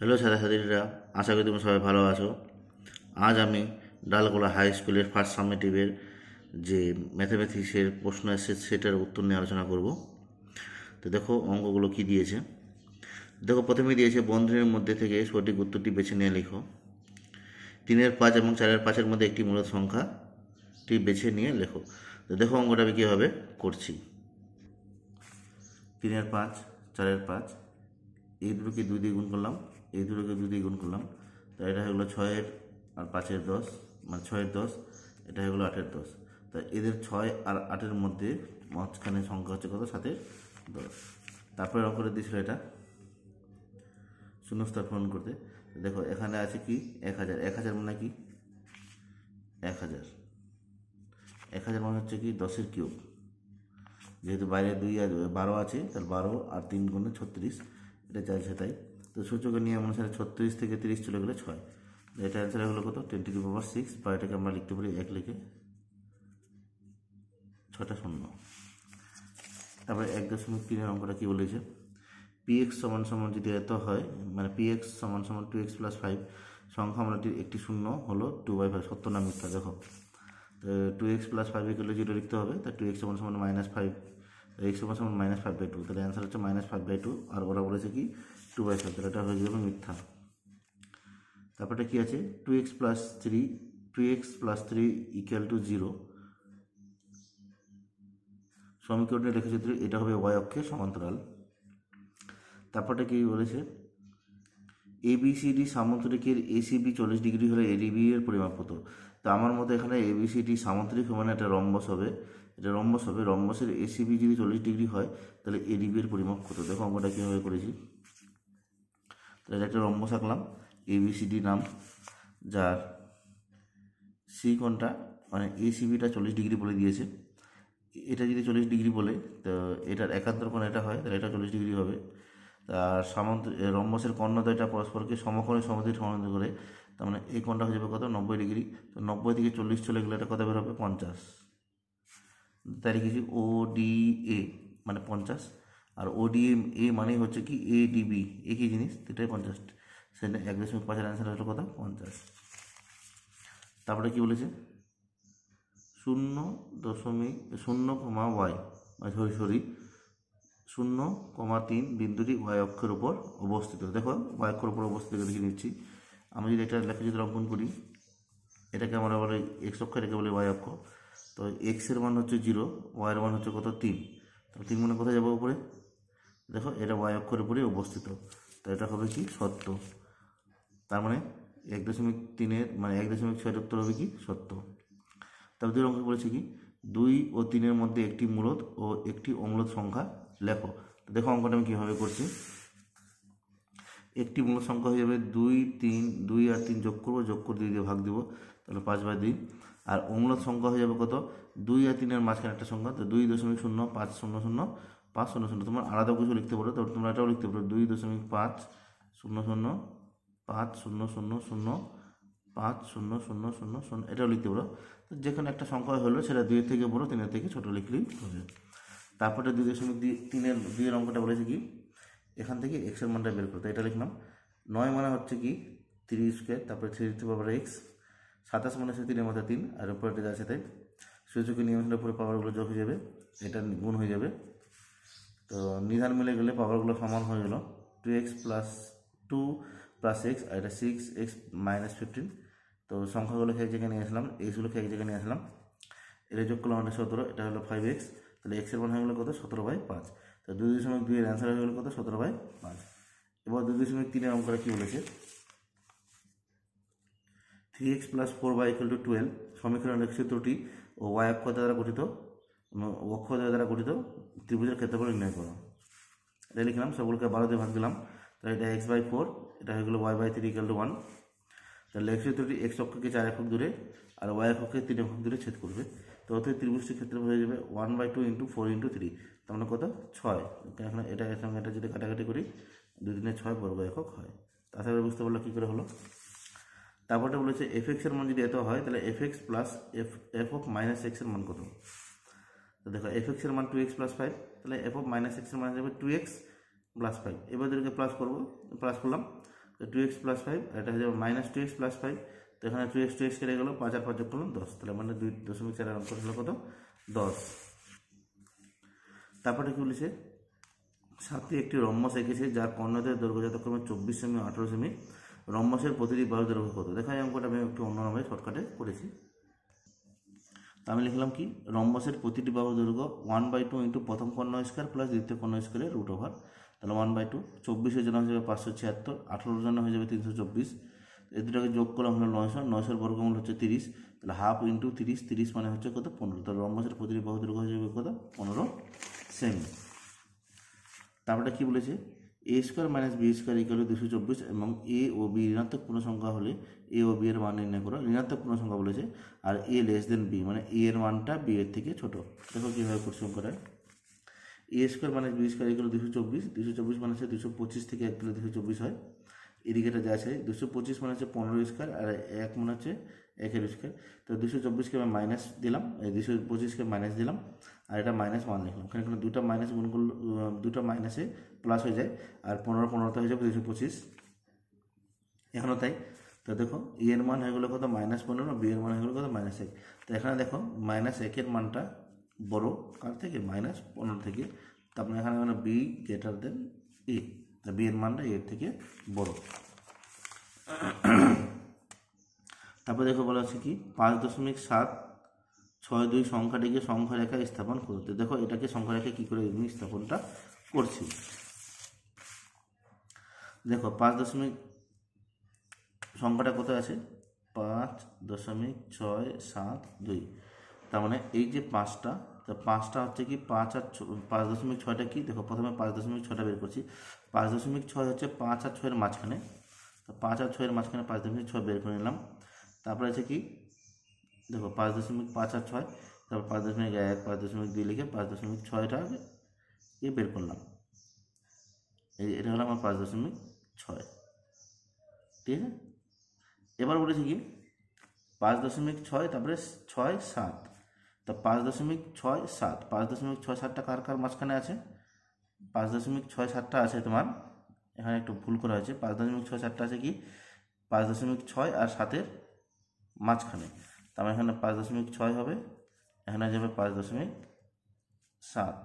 Hello ছাত্রছাত্রীরা, আশা করি তুমি সবাই ভালো আছো। আজ আমি ডালগোলা হাই স্কুলের ফার্স্ট সাবমিটিভের যে ম্যাথামেটিক্সের প্রশ্ন এসেছে, সেটার উত্তর নিয়ে আলোচনা করব। তো দেখো অঙ্কগুলো কি দিয়েছে। দেখো প্রথমে দিয়েছে, বন্ধনের মধ্যে থেকে সঠিক উত্তরটি বেছে নিয়ে লিখো। তিনের পাঁচ এবং চারের পাঁচের মধ্যে একটি মূলত সংখ্যাটি বেছে নিয়ে লেখো। তো দেখো অঙ্কটা আমি কীভাবে করছি। তিনের পাঁচ, চারের পাঁচ এই দুটোকে দুই দিয়ে গুণ করলাম। এই দুটোকে দিয়ে গুণ করলাম, তো এটা হয়ে গেলো ছয়ের আর পাঁচের দশ মানে ছয়ের দশ, এটা হয়ে গেলো আটের দশ। তা এদের ছয় আর আটের মধ্যে মাঝখানে সংখ্যা হচ্ছে কত? সাতের দশ। তারপরে করে দিয়েছিল এটা, শূন্যস্থান পূরণ করতে। দেখো, এখানে আছে কি? এক হাজার। এক হাজার মানে কি? এক হাজার। এক হাজার মানে হচ্ছে কি? দশের কিউব। যেহেতু বাইরে দুই আর বারো আছে, তাহলে বারো আর তিন গুণে ছত্রিশ, এটা চাইছে তাই। তো সূচকের নিয়ম অনুসারে ছত্রিশ থেকে তিরিশ চলে গেলে ছয়। এটা অ্যান্সার হলো কত? টোয়েন্টি টু পাওয়ার সিক্স বা এটাকে আমরা লিখতে পারি এক লিখে ছটা শূন্য। তারপরে এক দশমিক তিনের অঙ্কটা কী বলেছে? পি এক্স সমান সমান যদি এত হয় মানে পি এক্স সমান সমান টু এক্স প্লাস ফাইভ সংখ্যা আমরাটির একটি শূন্য হলো টু বাই ফাইভ সত্য না মিথ্যা? দেখো। Two x plus five equal zero লিখতে হবে তা টু এক্স সমান সমান মাইনাস ফাইভ এক্স সমান সমান মাইনাস ফাইভ বাই টু তাহলে অ্যান্সার হচ্ছে মাইনাস ফাইভ বাই টু আর ওরা বলেছে কি? টু বাই তাহলে এটা হয়ে যাবে মিথ্যা। তারপরে কি আছে? Two x plus three two x plus three equal to zero সমীকরণে রেখেচিত্র এটা হবে ওয়াই অক্ষের সমান্তরাল। তারপরটা কি বলেছে? এবিসিডি সামুদ্রিকের এসিবি চল্লিশ ডিগ্রি হলে এডিবি এর পরিমাপ কত? তো আমার মতে এখানে এবিসিডি সামুদ্রিক মানে একটা রম্বস হবে। এটা রম্বস হবে, রম্বসের এসিবি যদি চল্লিশ ডিগ্রি হয়, তাহলে এডিবি এর পরিমাপ কত? দেখো অঙ্কটা কীভাবে করেছি। তাহলে একটা রম্বস আঁকলাম এবিসিডি নাম, যার সি কোনটা মানে এসিবিটা চল্লিশ ডিগ্রি বলে দিয়েছে। এটা যদি চল্লিশ ডিগ্রি বলে, তো এটার একান্তর কোণ এটা হয়, তাহলে এটা চল্লিশ ডিগ্রি হবে। আর সামন্ত রম্বসের কর্ণদ্বয়টা পরস্পরকে সমকোণে সমদ্বি সমান্তর করে, তার মানে এই কোণটা হয়ে যাবে কত? নব্বই ডিগ্রি। তো নব্বই থেকে চল্লিশ চলে গেলে এটা কত বের হবে? পঞ্চাশ। তাই লিখেছি ও ডি এ মানে পঞ্চাশ। আর ওডিএম এ মানেই হচ্ছে কি এ ডিবি একই জিনিস? এটাই পঞ্চাশ। সেটা এক দশমিক পাঁচের অ্যান্সার হলো কত পঞ্চাশ। তারপরে কি বলেছে? শূন্য দশমিক, শূন্য কমা ওয়াই সরি সরি, শূন্য কমা তিন বিন্দুটি ওয়াই অক্ষের উপর অবস্থিত। দেখো ওয়াই অক্ষের উপর অবস্থিত লিখে নিচ্ছি। আমি যদি এটা লেখা যদি অঙ্কন করি, এটাকে আমরা বলে এক্স অক্ষ, এটাকে বলে ওয়াই অক্ষ। তো এক্সের মান হচ্ছে জিরো ওয়াইয়ের মান হচ্ছে কত? তিন। তো তিন মানে কোথায় যাব উপরে? দেখো, এটা ওয়াই অক্ষের উপরে অবস্থিত। তো এটা হবে কি? সত্য। তার মানে এক দশমিক তিনের মানে এক দশমিক ছয়ের উত্তর হবে কি? সত্য। তারপর দুই অঙ্ক বলেছে কি? দুই ও তিনের মধ্যে একটি মূলত ও একটি অমূলত সংখ্যা লেখো। দেখো অঙ্কটা আমি কীভাবে করছি। একটি মূলত সংখ্যা হয়ে যাবে দুই, তিন, দুই আর তিন যোগ করব, যোগ করে দুই দিয়ে ভাগ দিব। তাহলে পাঁচ বাই দুই। আর অমূলত সংখ্যা হয়ে যাবে কত? দুই আর তিনের মাঝখানে একটা সংখ্যা, তো দুই দশমিক শূন্য, পাঁচ শূন্য শূন্য পাঁচ, শূন্য শূন্য। তোমার আলাদা কিছু লিখতে পারো তো তোমরা এটাও লিখতে পারো। দুই দশমিক পাঁচ, শূন্য শূন্য, পাঁচ, শূন্য শূন্য শূন্য, পাঁচ, শূন্য শূন্য শূন্য শূন্য, এটাও লিখতে পারো। তো যেখানে একটা সংখ্যা হলো, সেটা দুইয়ের থেকে বড়ো, তিনের থেকে ছোটো লিখলেই হবে। তারপরে দুই দশমিক দুই, তিনের, দুইয়ের অঙ্কটা বলেছে কি? এখান থেকে এক্সের মানটা বের করতে এটা লিখলাম। নয় মানে হচ্ছে কি? তিরিশ স্কোয়ার তারপরে থ্রি টু পাওয়ার এক্স সাতাশ মানে হচ্ছে তিনের মধ্যে তিন, আর উপরে এটা আছে তাই। সূচকের উপরে পাওয়ারগুলো যোগ হয়ে যাবে, এটা গুণ হয়ে যাবে। তো নিধান মিলে গেলে পাওয়ারগুলো সমান হয়ে গেল। Two x plus two plus x আর এটা সিক্স এক্স মাইনাস ফিফটিন তো সংখ্যাগুলোকে এক জায়গায় নিয়ে আসলাম এক্সগুলোকে এক জায়গায় নিয়ে আসলাম। এটা যোগ করলাম সতেরো, এটা হলো ফাইভ এক্স তাহলে এক্সের মান হয়ে গেলো কত? সতেরো বাই পাঁচ। তো দুই দশমিক দুইয়ের অ্যান্সার হয়ে গেলো কত? সতেরো বাই পাঁচ। এবার দুই দশমিক তিনের অঙ্কটা কী বলেছে? Three x plus four by equal to twelve সমীকরণ ক্ষেত্রটি ও ওয়াই অক্ষ দ্বারা গঠিত। অক্ষ দ্বারা গঠিত ত্রিভুজের ক্ষেত্রফল নির্ণয় করো এটা লিখলাম সবগুলোকে বারো দিয়ে ভাগ দিলাম তাহলে এটা এক্স বাই ফোর এটা হয়ে গেলো y by three equal to one তাহলে এক্স ক্ষেত্রটি এক্স অক্ষকে চার একক দূরে আর ওয়াই অক্ষকে তিন একক দূরে ছেদ করবে তো অতএব ত্রিভুজটির ক্ষেত্রে হয়ে যাবে one by two into four into three তার মানে কত ছয় এখন এটা এর সঙ্গে এটা যদি কাটাকাটি করি দুই দিনে ছয় বর্গ একক হয় তাছাড়া বুঝতে পারল কী করে হলো তারপরটা বলেছে এফ এক্সের মান যদি এত হয় তাহলে f x plus f f of minus এক্সের মান কত তো দেখো এফ এক্সের মান টু এক্স প্লাস ফাইভ তাহলে এফ অফ মাইনাস এক্সের মান যাবে টু এক্স প্লাস ফাইভ এবার প্লাস করব প্লাস করলাম, তো টু এক্স প্লাস ফাইভ এটা হয়ে যাবে minus two x plus five তো এখানে টু এক্স টু এক্স কেটে গেলো, পাঁচ আর পাঁচ করলাম দশ, তাহলে মানে দুই দশমিক চার অঙ্ক হলো কত? দশ। তারপরে কি বলেছে? সাথে একটি রম্বস এঁকেছে, যার কর্ণদের দৈর্ঘ্য যথাক্রমে চব্বিশ সেমি আঠারো সেমি। রম্বসের প্রতিটি বাহু দৈর্ঘ্য কত? দেখা এই অঙ্কটা আমি একটু অন্যভাবে শর্টকাটে করেছি। আমি লিখলাম কি, রম্বসের প্রতিটি বাহু দৈর্ঘ্য ওয়ান বাই টু ইন্টু প্রথম কর্ণ স্কোয়ার প্লাস দ্বিতীয় কর্ণ স্কোয়ারের রুট ওভার তাহলে ওয়ান বাই টু চব্বিশের জন্য হয়ে যাবে পাঁচশো ছিয়াত্তর, আঠারোর জন্য হয়ে যাবে তিনশো চব্বিশ। এই দুটাকে যোগ করলাম হলো নয়শো, নয়শোর বর্গমূল হচ্ছে তিরিশ, তাহলে হাফ ইন্টু তিরিশ তিরিশ মানে হচ্ছে কত? পনেরো। তাহলে রম্বসের প্রতিটি বাহু দৈর্ঘ্য হয়ে যাবে কত? পনেরো। সেমি তারপরে কী বলেছে? A square minus b square equal দুশো চব্বিশ এবং এ ও বি ঋণাত্মক পূর্ণ সংখ্যা হলে এ ও বি এর মান নির্ণয় করো, ঋণাত্মক পূর্ণ সংখ্যা বলেছে, আর এ লেস দেন বি মানে এ এর মানটা বি এর থেকে ছোট। দেখো কীভাবে করছে অঙ্কটা a square minus b square equal দুশো চব্বিশ দুশো চব্বিশ মানে হচ্ছে দুশো পঁচিশ থেকে এক দিলে দুশো চব্বিশ হয়। এদিকেটা যা আছে দুশো পঁচিশ মানে হচ্ছে পনেরো স্কোয়ার আর এক মানে হচ্ছে একের স্কোয়ার তো দুশো চব্বিশকে আমি মাইনাস দিলাম, এই দুশো পঁচিশকে মাইনাস দিলাম, আর এটা মাইনাস ওয়ান লিখলাম। এখানে এখানে দুটো মাইনাস গুণ করলে, দুটো মাইনাসে প্লাস হয়ে যায়, আর পনেরো পনেরোতে হয়ে যাবে দুশো পঁচিশ। এখনও তাই। তো দেখো ই এর মান হয়ে গেলো কত? মাইনাস পনেরো বি এর মান হয়ে গেলো কত? মাইনাস এক। তো এখানে দেখো মাইনাস একের মানটা বড়। কার থেকে? মাইনাস পনেরো থেকে। তারপরে এখানে মানে b greater than a b এর মানটা এর থেকে বড়। তারপরে দেখো বলা হচ্ছে কি? পাঁচ দশমিক সাত ছয় দুই সংখ্যাটিকে সংখ্যা রেখায় স্থাপন করতে দেখো, এটাকে সংখ্যা রেখে কী করে? স্থাপনটা করছি। দেখো, পাঁচ দশমিক সংখ্যাটা কোথায় আছে পাঁচ দশমিক ছয় সাত দুই তার মানে এই যে পাঁচটা তো পাঁচটা হচ্ছে কি পাঁচ আর পাঁচ দশমিক ছয়টা কি দেখো প্রথমে পাঁচ দশমিক ছয়টা বের করছি পাঁচ দশমিক ছয় হচ্ছে পাঁচ আর ছয়ের মাঝখানে তো পাঁচ আর ছয়ের মাঝখানে পাঁচ দশমিক ছয় বের করে নিলাম তারপরে আছে কি দেখো পাঁচ দশমিক পাঁচ আর ছয় তারপর পাঁচ দশমিক এক পাঁচ দশমিক দুই লিখে পাঁচ দশমিক ছয়টা এ বের করলাম এই এটা হলো আমার পাঁচ দশমিক ছয় ঠিক আছে এবার বলেছি কি? পাঁচ দশমিক ছয়, তারপরে ছয় সাত। তো পাঁচ দশমিক ছয় সাত, পাঁচ দশমিক ছয় সাতটা কার কার মাঝখানে আছে? পাঁচ দশমিক ছয় সাতটা আছে তোমার, এখানে একটু ভুল করা হয়েছে। পাঁচ দশমিক ছয় সাতটা আছে কি? পাঁচ দশমিক ছয় আর সাতের মাঝখানে। তার মানে এখানে পাঁচ দশমিক ছয় হবে, এখানে যাবে পাঁচ দশমিক সাত।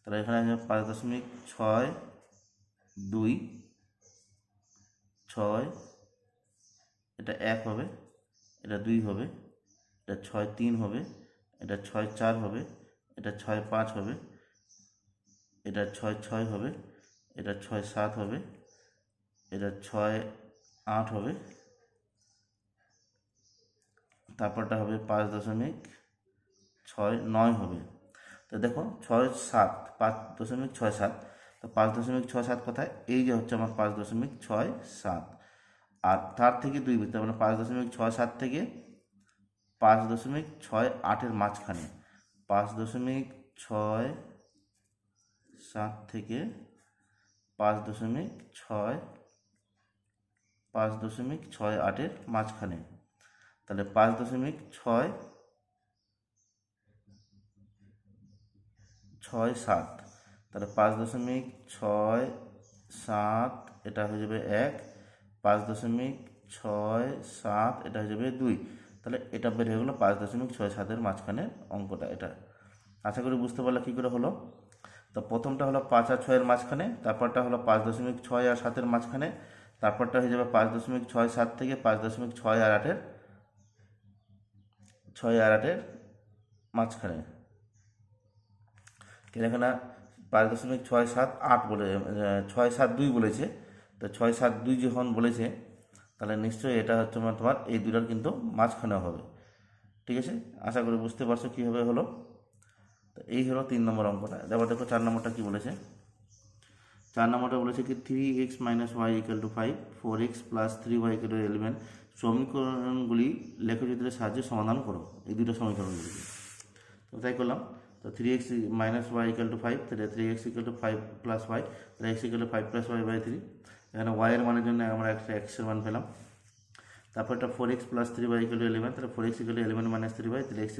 তাহলে এখানে যাবে পাঁচ দশমিক ছয়, দুই, ছয় এটা এক হবে, এটা দুই হবে, এটা ছয় তিন হবে, এটা ছয় চার হবে, এটা ছয় পাঁচ হবে, এটা ছয় ছয় হবে, এটা ছয় সাত হবে, এটা ছয় আট হবে, তারপরটা হবে পাঁচ দশমিক ছয় নয় হবে। তো দেখো ছয় সাত, পাঁচ দশমিক ছয় সাত, তো পাঁচ দশমিক ছয় সাত কোথায়? এই যে হচ্ছে আমার পাঁচ দশমিক ছয় সাত। আর তার থেকে দুই বৃত্ত মানে পাঁচ দশমিক ছয় সাত থেকে পাঁচ দশমিক ছয় আটের মাঝখানে। পাঁচ দশমিক ছয় সাত থেকে পাঁচ দশমিক ছয়, পাঁচ দশমিক ছয় আটের মাঝখানে। তাহলে পাঁচ দশমিক ছয় ছয় সাত। তাহলে পাঁচ দশমিক ছয় সাত, এটা হয়ে যাবে এক পাঁচ দশমিক ছয় সাত, এটা হয়ে যাবে দুই। তাহলে এটা বের হয়ে গেলো পাঁচ দশমিক ছয় সাতের মাঝখানের অঙ্কটা এটা। আশা করি বুঝতে পারলে কী করে হলো? তো প্রথমটা হলো পাঁচ আর ছয়ের মাঝখানে, তারপরটা হলো পাঁচ দশমিক ছয় আর সাতের মাঝখানে, তারপরটা হয়ে যাবে পাঁচ দশমিক ছয় সাত থেকে পাঁচ দশমিক ছয় আর আটের ছয় আর আটের মাঝখানে। এখানে পাঁচ দশমিক ছয় সাত আট বলে, ছয় সাত দুই বলেছে। তো ছয় সাত দুই যখন বলেছে, তাহলে নিশ্চয়ই এটা হচ্ছে তোমার এই দুটার কিন্তু মাঝখানে হবে। ঠিক আছে? আশা করি বুঝতে পারছ কীভাবে হলো। তো এই হলো তিন নম্বর অঙ্কটা। এবার দেখো চার নম্বরটা কী বলেছে। চার নম্বরটা বলেছে কি three x minus y equal to five four x plus three y equal to eleven সমীকরণগুলি লেখচিত্রের সাহায্যে সমাধান করো। এই দুটো সমীকরণগুলিকে তো তাই করলাম। তো three x minus y equal to five তাহলে three x equal to five plus y তাহলে x equal to five plus y by three এখানে ওয়াইয়ের মানের জন্য আমরা একটা এক্সের মান পেলাম। তারপর এটা four x plus three y equal to eleven তাহলে four x equal to eleven minus three y তাহলে x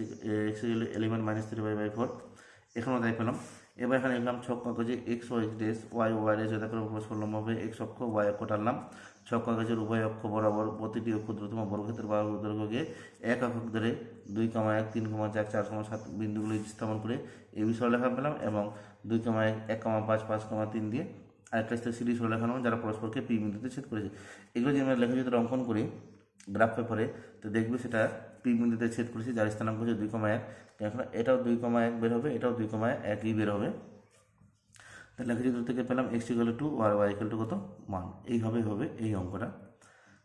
x equal to eleven minus three y by four এখানেও তাই পেলাম। এবার এখানে লিখলাম ছক কাগজে x y dash y y dash করে ষোলো হবে এক্স অক্ষ ওয়াই অক্ষ টানলাম। ছক কাগজের উভয় অক্ষ বরাবর প্রতিটি অক্ষ ক্ষুদ্রতম বর্গক্ষেত্রের বা দৈর্ঘ্যকে এক একক ধরে দুই কমা এক, তিন কমা চার চার কমা সাত বিন্দুগুলি স্থাপন করে এই বিষয় লেখা পেলাম এবং দুই কমা এক এক কমা পাঁচ পাঁচ কমা তিন দিয়ে আরেকটা স্তর সিরিজ লেখা পেলাম যারা পরস্পরকে পি বিন্দুতে ছেদ করেছে। এগুলো যদি আমরা লেখা যদি অঙ্কন করি গ্রাফ পেপারে তো দেখবে সেটা পি বিন্দুতে ছেদ করেছে, যার স্থানাঙ্ক হচ্ছে দুই কমা এক। এখন এটাও দুই কমা এক বের হবে, এটাও দুই কমা একই বের হবে। তাহলে লেখা চিত্র থেকে পেলাম এক্স ইকাল টু আর ওয়াই ইকাল টু কত? মান এইভাবে হবে এই অঙ্কটা।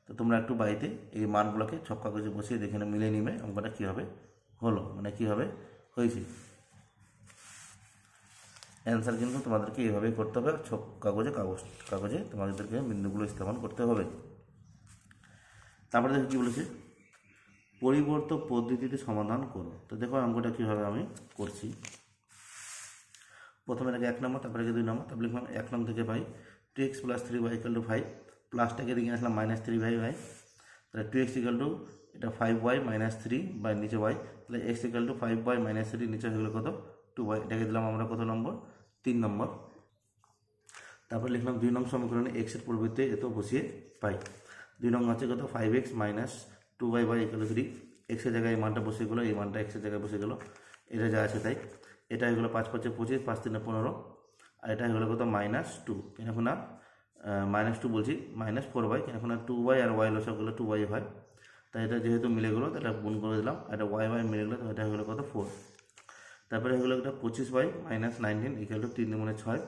তো তোমরা একটু বাড়িতে এই মানগুলোকে ছক কাগজে বসিয়ে দেখে মিলে নিবে অঙ্কটা কীভাবে হলো মানে কীভাবে হয়েছে। অ্যান্সার কিন্তু তোমাদেরকে এইভাবেই করতে হবে। ছক কাগজে, কাগজ কাগজে তোমাদেরকে বিন্দুগুলো স্থাপন করতে হবে। তারপরে দেখো কী বলেছে? পরিবর্ত পদ্ধতিতে সমাধান করো। তো দেখো অঙ্কটা কীভাবে আমি করছি। প্রথমে এটাকে এক নম্বর, তারপরে দুই নম্বর, তারপরে লিখলাম এক নম্বর থেকে পাই two x plus three y equal to five প্লাসটাকে দিকে আসলাম মাইনাস থ্রি ওয়াই ওয়াই তাহলে টু এক্স ইকাল টু এটা five y minus three by নিচে ওয়াই তাহলে x equal to five y minus three নিচে হয়ে গেলো কত? টু ওয়াই এটাকে দিলাম আমরা কত নম্বর? তিন নম্বর। তারপর লিখলাম দুই নম্বর সমীকরণে এক্সের পরিবর্তে এত বসিয়ে পাই। দুই নম্বর হচ্ছে কত? Five x minus two y by equal three এক্সের জায়গায় এই মানটা বসে গেলো, এই মানটা এক্সের জায়গায় বসে গেলো। এটা যা আছে তাই। এটা হয়ে গেলো পাঁচ পাঁচে পঁচিশ, পাঁচ তিনে পনেরো। আর এটা গেলো কত? মাইনাস টু কেন না? মাইনাস টু বলছি। মাইনাস ফোর ওয়াই কেন না? টু ওয়াই আর ওয়াই লসগুলো টু ওয়াই হয়। তাই এটা যেহেতু মিলে গেলো, তাহলে গুণ করে দিলাম। আর এটা ওয়াই ওয়াই মিলে গেলো তো এটা গেলো কত? ফোর তারপরে হয়ে গেলো একটা পঁচিশ y minus nineteen equal to তিন মানে ছয়।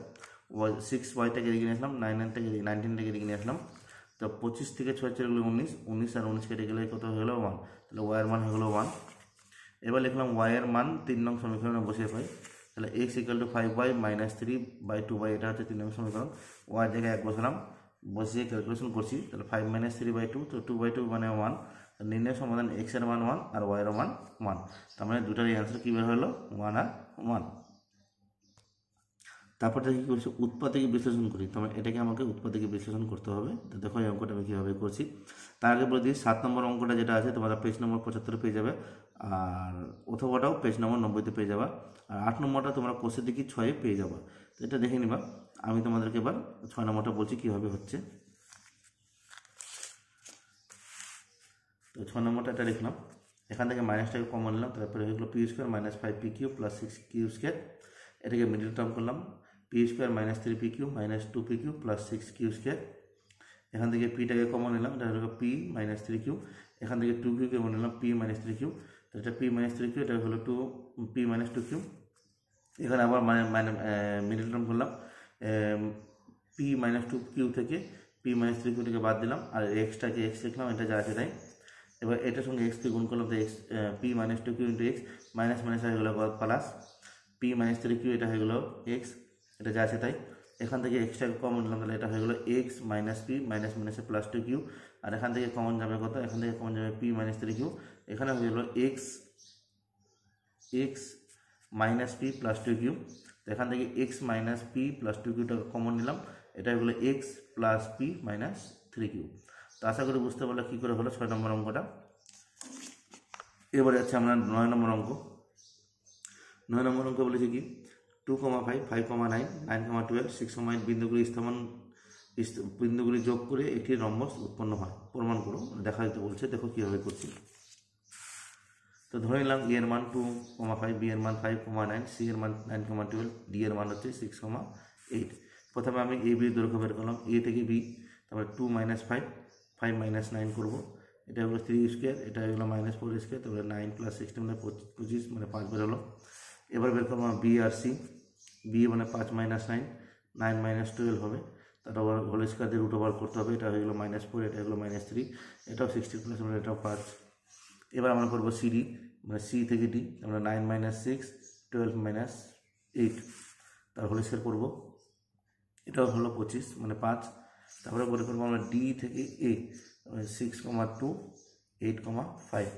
ওয়াই সিক্স ওয়াইটাকে এদিকে নিয়ে আসলাম নাইন নাইনটাকে নাইনটিনটাকে এদিকে নিয়ে আসলাম। তো পঁচিশ থেকে ছয় চলে গেলো উনিশ উনিশ আর উনিশ কেটে গেলে কত হয়ে গেলো ওয়ান তাহলে ওয়াইয়ের মান হয়ে গেলো ওয়ান এবার লিখলাম ওয়াইয়ের মান তিন নং সমীকরণে বসিয়ে পাই। তাহলে x equal to five y minus three by two by এটা হচ্ছে তিন নং সমীকরণ। ওয়াইয়ের জায়গায় এক বসালাম, বসিয়ে ক্যালকুলেশন করছি। তাহলে five minus three by two তো টু বাই টু মানে ওয়ান নির্ণয় সমাধান এক্সের মান ওয়ান আর ওয়াইয়ের মান ওয়ান তার মানে দুটারই অ্যান্সার কী বের হলো? ওয়ান আর ওয়ান তারপর থেকে কী করছি? উৎপাদিকে বিশ্লেষণ করি? তোমার এটাকে আমাকে উৎপাদিকে বিশ্লেষণ করতে হবে। তো দেখো এই অঙ্কটা আমি কীভাবে করছি। তার আগে বলে দিই, সাত নম্বর অঙ্কটা যেটা আছে, তোমরা পেজ নম্বর পঁচাত্তরে পেয়ে যাবে। আর অথবাটাও পেজ নম্বর নব্বইতে পেয়ে যাবা। আর আট নম্বরটা তোমরা কোষের দিকে ছয়ে পেয়ে যাবা। তো এটা দেখে নিবা। আমি তোমাদেরকে এবার ছয় নম্বরটা বলছি কীভাবে হচ্ছে। তো ছয় নম্বরটা এটা লিখলাম। এখান থেকে মাইনাসটাকে কমন নিলাম, তারপরে হয়ে গেলো p square minus five p q plus six q square এটাকে মিডিল টার্ম করলাম। P square minus three p q minus two p q plus six q square এখান থেকে পিটাকে কমন নিলাম, এটা হলো পি মাইনাস থ্রি কিউ এখান থেকে two কিউকে কমন নিলাম? পি মাইনাস থ্রি কিউ তো এটা পি মাইনাস থ্রি কিউ এটা হলো two p minus two q এখানে আবার মানে মানে মিডিল টার্ম করলাম। পি মাইনাস টু কিউ থেকে পি মাইনাস থ্রি কিউ থেকে বাদ দিলাম। আর এক্সটাকে এক্স লিখলাম, এটা যা আছে তাই। এবার এটার সঙ্গে এক্স এক্সকে গুণ করলাম তো x p minus two q into x minus minus হয়ে গেলো plus p minus three q এটা হয়ে গেলো এক্স এটা যা আছে তাই। এখান থেকে এক্সটাকে কমন নিলাম, তাহলে এটা হয়ে গেলো এক্স মাইনাস পি মাইনাস মাইনাসে প্লাস টু কিউ আর এখান থেকে কমন যাবে কত? এখান থেকে কমন যাবে পি মাইনাস থ্রি কিউ এখানে হয়ে গেলো x x minus p plus two q এখান থেকে x minus p plus two কিউটা common নিলাম, এটা হয়ে গেলো x plus p minus three q তো আশা করি বুঝতে পারলে কী করে হলো, ছয় নম্বর অঙ্কটা। এবারে আছে আমরা নয় নম্বর অঙ্ক। নয় নম্বর অঙ্ক বলেছে কি two comma five five comma nine nine comma twelve six comma eight বিন্দুগুলি স্থাপন বিন্দুগুলি যোগ করে একটি নম্বর উৎপন্ন হয়। প্রমাণ করো, দেখা যেতে বলছে, দেখো কীভাবে করছি। তো ধরে নিলাম এর মান টু কমা ফাইভ বি এর মান ফাইভ কমা নাইন সি এর মান নাইন কমা টুয়েলভ ডি এর মান হচ্ছে সিক্স কমা এইট প্রথমে আমি এ বি দৈর্ঘ্য বের করলাম এ থেকে বি তারপরে two minus five five minus nine করব। এটা হলো থ্রি স্কোয়ার এটা হলো মাইনাস ফোর স্কোয়ার তারপরে নাইন প্লাস সিক্সটিন মানে পঁচিশ মানে পাঁচ বের হলো। এবার বের করব বি আর সি বি মানে পাঁচ minus nine nine minus twelve হবে। তারপর হোল স্কোয়ার দিয়ে রুট ওভার করতে হবে। এটা হয়ে গেলো মাইনাস ফোর এটা হলো মাইনাস থ্রি এটাও সিক্সটি প্লাস মানে এটাও পাঁচ। এবার আমরা করব সিডি মানে সি থেকে ডি আমরা nine minus six twelve minus eight তার হোল স্কোয়ার করব। এটাও হলো পঁচিশ মানে পাঁচ। তারপরে করে করব আমরা ডি থেকে A six comma two eight comma five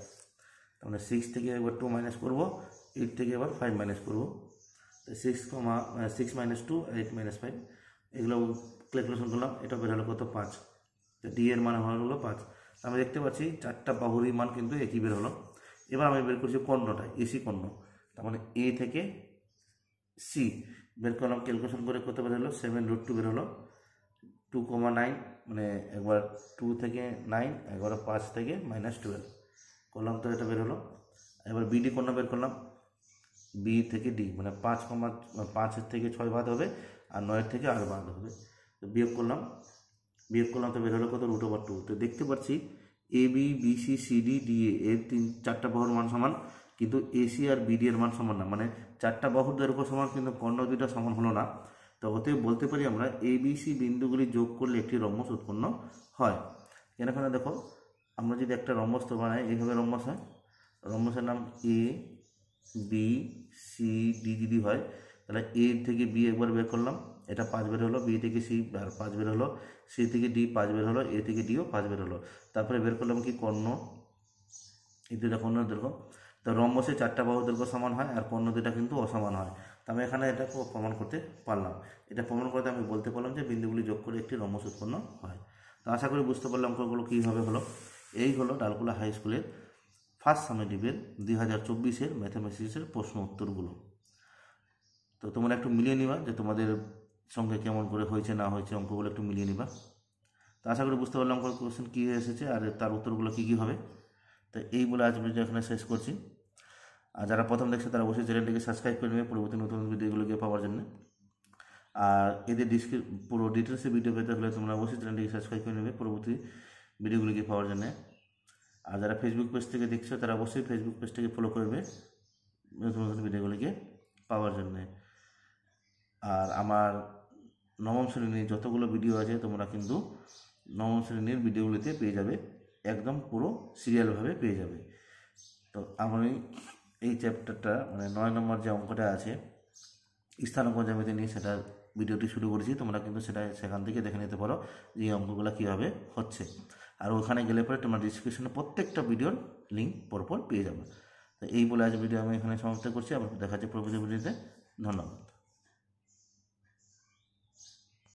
তাহলে সিক্স থেকে একবার টু মাইনাস করব এইট থেকে এবার ফাইভ মাইনাস করব। Six comma six minus two eight minus five এগুলো ক্যালকুলেশন করলাম, এটা বের হলো কত? পাঁচ। তো ডি এর মান হলো পাঁচ। আমি দেখতে পাচ্ছি চারটা বাহুরই মান কিন্তু একই বের হলো। এবার আমি বের করছি কর্ণটা এসি কর্ণ। তার মানে এ থেকে সি বের করলাম ক্যালকুলেশন করে কত বের হলো? সেভেন রুট টু বের হলো। টু কমা নাইন মানে একবার টু থেকে নাইন একবার পাঁচ থেকে মাইনাস টুয়েলভ করলাম তো এটা বের হলো। এবার বিডি কোন বের করলাম? বি থেকে ডি মানে পাঁচ কমা, পাঁচের থেকে ছয় বাদ হবে, আর নয়ের থেকে আট বাদ হবে। তো বিয়োগ করলাম। বিয়োগ করলাম তো বের হলো কত? রুট ওভার টু তো দেখতে পাচ্ছি A B B C C D D A এর তিন, চারটা বাহুর মান সমান, কিন্তু এসি আর বিডি এর মান সমান না। মানে চারটা বাহুর দৈর্ঘ্য সমান, কিন্তু কর্ণ দুইটা সমান হলো না। তো অতএব বলতে পারি আমরা এ বি বিন্দুগুলি যোগ করলে একটি রম্বস উৎপন্ন হয়। এখানে দেখো, আমরা যদি একটা রম্বস তো বানাই, এইভাবে রম্বস হয়। রম্বসের নাম এ বি সি ডি যদি হয়, তাহলে এ থেকে বি একবার বের করলাম, এটা পাঁচ বের হলো বি থেকে সি আর পাঁচ বের হলো সি থেকে ডি পাঁচ বের হলো এ থেকে ডিও পাঁচ বের হলো। তারপরে বের করলাম কি, কর্ণ। এই দুটা কর্ণ দৈর্ঘ্য তো রম্বসে চারটা বাহু দৈর্ঘ্য সমান হয়, আর কর্ণ দুটা কিন্তু অসমান হয়। আমি এখানে এটা প্রমাণ করতে পারলাম। এটা প্রমাণ করতে আমি বলতে পারলাম যে বিন্দুগুলি যোগ করে একটি রম্বস উৎপন্ন হয়। তো আশা করি বুঝতে পারলাম অঙ্কগুলো কীভাবে হলো। এই হলো ডালকুলা হাই স্কুলের ফার্স্ট সামেটিভের দুই হাজার চব্বিশের ম্যাথামেটিক্সের প্রশ্ন উত্তরগুলো। তো তোমরা একটু মিলিয়ে নিবা যে তোমাদের সঙ্গে কেমন করে হয়েছে, না হয়েছে অঙ্কগুলো একটু মিলিয়ে নিবা। তো আশা করি বুঝতে পারলাম কোশ্চেন কী এসেছে আর তার উত্তরগুলো কী কী হবে। তো এই বলে আজ ভিডিও এখানে শেষ করছি। আর যারা প্রথম দেখছে তারা অবশ্যই চ্যানেলটিকে সাবস্ক্রাইব করে নেবে পরবর্তী নতুন ভিডিওগুলোকে পাওয়ার জন্য। আর এদের ডিসক্রি পুরো ডিটেলসে ভিডিও পেতে হলে তোমরা অবশ্যই চ্যানেলটিকে সাবস্ক্রাইব করে নেবে পরবর্তী ভিডিওগুলিকে পাওয়ার জন্য। আর যারা ফেসবুক পেজ থেকে দেখছ তারা অবশ্যই ফেসবুক পেজটাকে ফলো করবে নতুন নতুন ভিডিওগুলিকে পাওয়ার জন্য। আর আমার নবম শ্রেণির যতগুলো ভিডিও আছে তোমরা কিন্তু নবম শ্রেণির ভিডিওগুলিতে পেয়ে যাবে। একদম পুরো সিরিয়ালভাবে পেয়ে যাবে। তো আমি এই চ্যাপ্টারটা মানে নয় নম্বর যে অঙ্কটা আছে, স্থানাঙ্ক জ্যামিতি নিয়ে সেটা ভিডিওটি শুরু করেছি। তোমরা কিন্তু সেটা সেখান থেকে দেখে নিতে পারো যে এই অঙ্কগুলো কীভাবে হচ্ছে। আর ওখানে গেলে পরে তোমরা ডিসক্রিপশনে প্রত্যেকটা ভিডিওর লিঙ্ক পরপর পেয়ে যাবে। তো এই বলে আজ ভিডিও আমি এখানে সমাপ্ত করছি। আবার দেখা যাচ্ছে প্রভৃতি ভিডিওতে ধন্যবাদ।